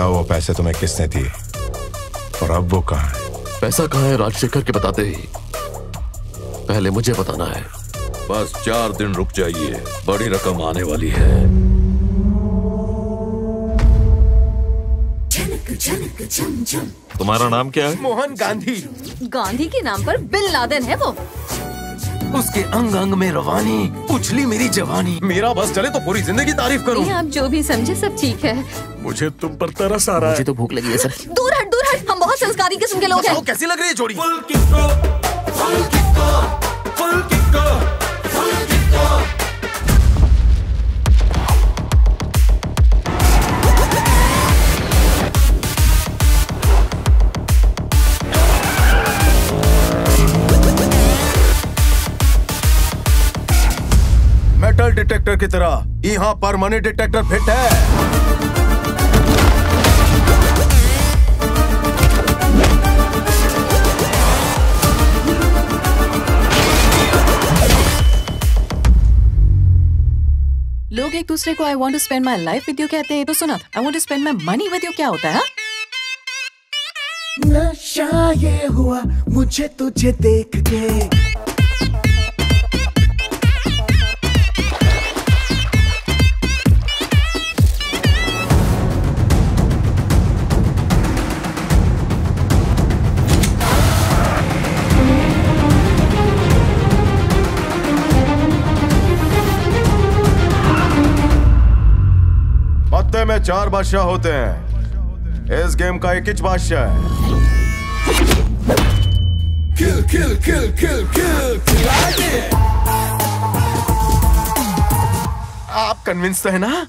पैसे तुम्हें किसने दिए? और अब वो कहाँ है? पैसा कहाँ है? राजशेखर के बताते ही। पहले मुझे बताना है। बस चार दिन रुक जाइए। बड़ी रकम आने वाली है। तुम्हारा नाम क्या है? मोहन गांधी। गांधी के नाम पर बिन लादेन है वो। उसके अंग अंग में रवानी। उछली मेरी जवानी। मेरा बस चले तो पूरी ज़िंदगी तारीफ़ करो। आप जो भी समझे सब ठीक है। मुझे तुम पर तरस आ रहा है। मुझे तो भूख लगी है सर। दूर हट दूर हट। हम बहुत संस्कारी किस्म के लोग हैं। कैसी लग रही है जोड़ी? मेटल डिटेक्टर की तरह यहाँ पर मनी डिटेक्टर फिट है। लोग एक दूसरे को I want to spend my life with you कहते हैं। तो सुना I want to spend my money with you क्या होता है हाँ? नशा ये हुआ मुझे तुझे देख के। में चार बादशाह होते हैं। इस गेम का एक ही बादशाह है। किल किल किल किल किल खिला आप कन्विंस तो है ना?